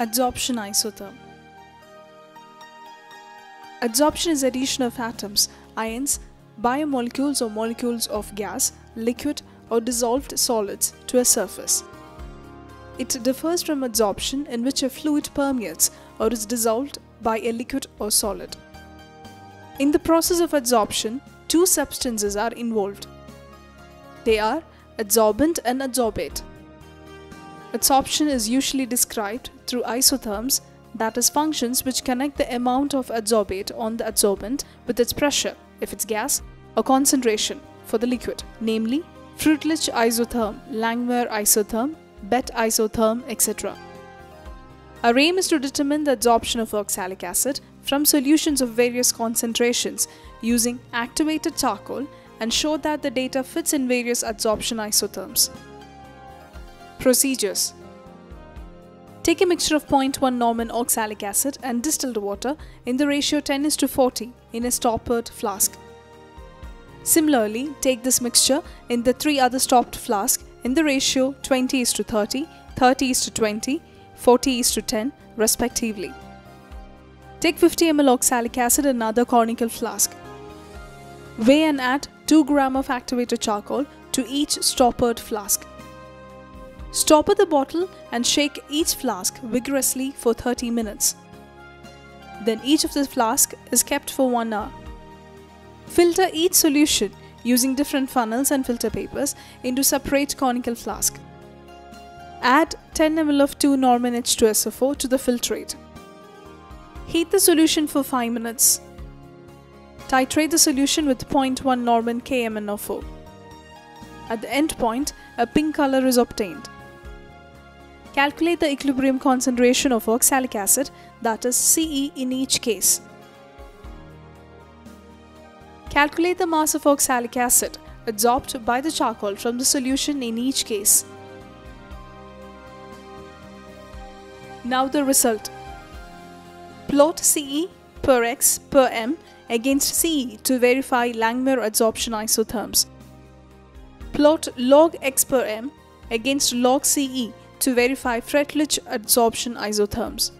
Adsorption isotherm. Adsorption is addition of atoms, ions, biomolecules or molecules of gas, liquid or dissolved solids to a surface. It differs from adsorption in which a fluid permeates or is dissolved by a liquid or solid. In the process of adsorption, two substances are involved. They are adsorbent and adsorbate. Adsorption is usually described through isotherms, that is functions which connect the amount of adsorbate on the adsorbent with its pressure, if it's gas, or concentration for the liquid, namely Freundlich isotherm, Langmuir isotherm, BET isotherm, etc. Our aim is to determine the adsorption of oxalic acid from solutions of various concentrations using activated charcoal and show that the data fits in various adsorption isotherms. Procedures Take a mixture of 0.1 normal oxalic acid and distilled water in the ratio 10 is to 40 in a stoppered flask. Similarly, take this mixture in the three other stopped flasks in the ratio 20 is to 30, 30 is to 20, 40 is to 10 respectively. Take 50 ml oxalic acid in another conical flask. Weigh and add 2 gram of activated charcoal to each stoppered flask. Stopper the bottle and shake each flask vigorously for 30 minutes. Then each of the flask is kept for 1 hour. Filter each solution using different funnels and filter papers into separate conical flask. Add 10 ml of 2 normal H2SO4 to the filtrate. Heat the solution for 5 minutes. Titrate the solution with 0.1 normal KMnO4. At the end point, a pink color is obtained. Calculate the equilibrium concentration of oxalic acid, that is CE in each case. Calculate the mass of oxalic acid adsorbed by the charcoal from the solution in each case. Now the result. Plot CE per X per M against CE to verify Langmuir adsorption isotherms. Plot log X per M against log CE to verify Freundlich adsorption isotherms.